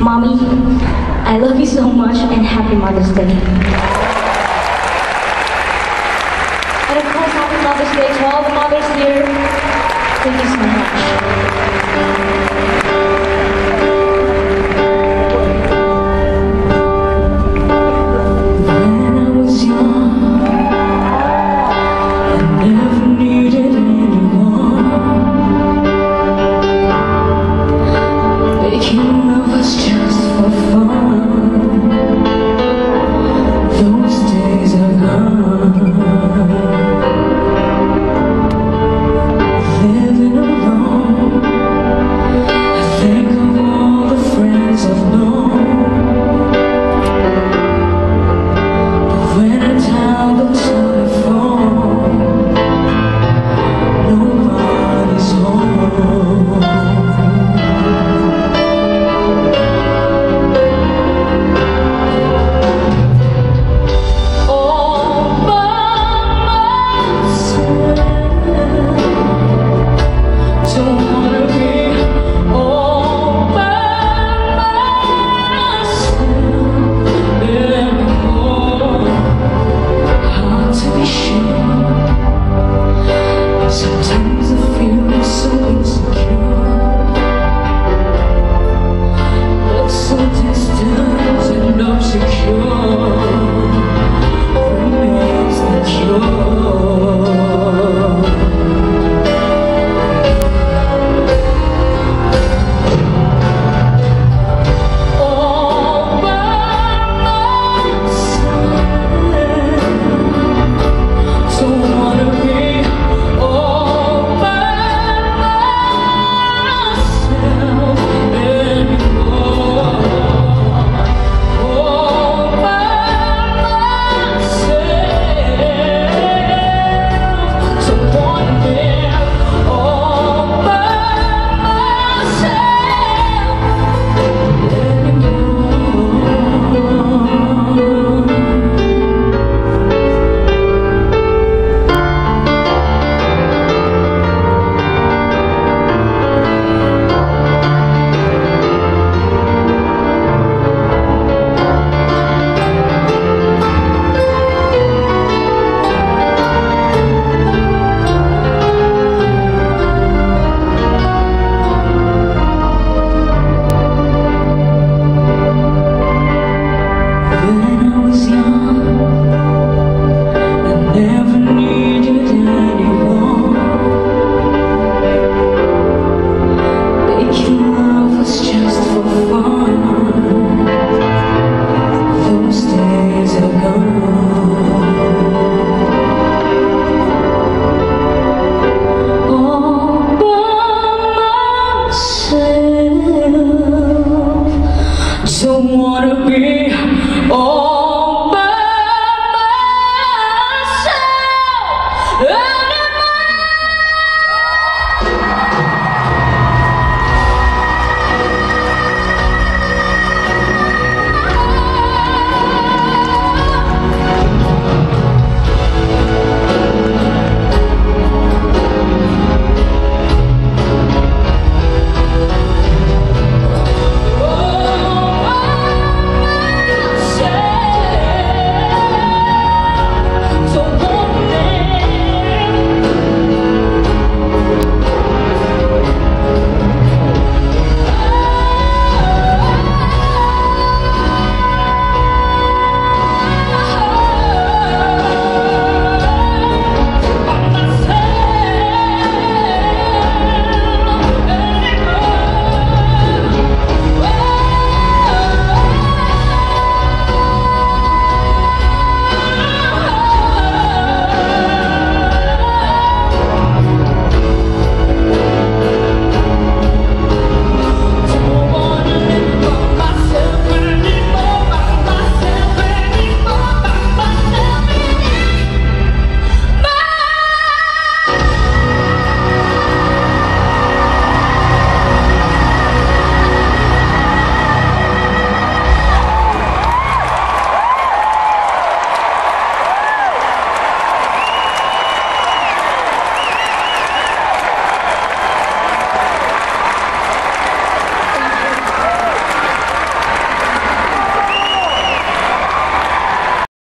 Mommy, I love you so much and happy Mother's Day. And of course, happy Mother's Day to all the mothers here. Thank you so much. Ah!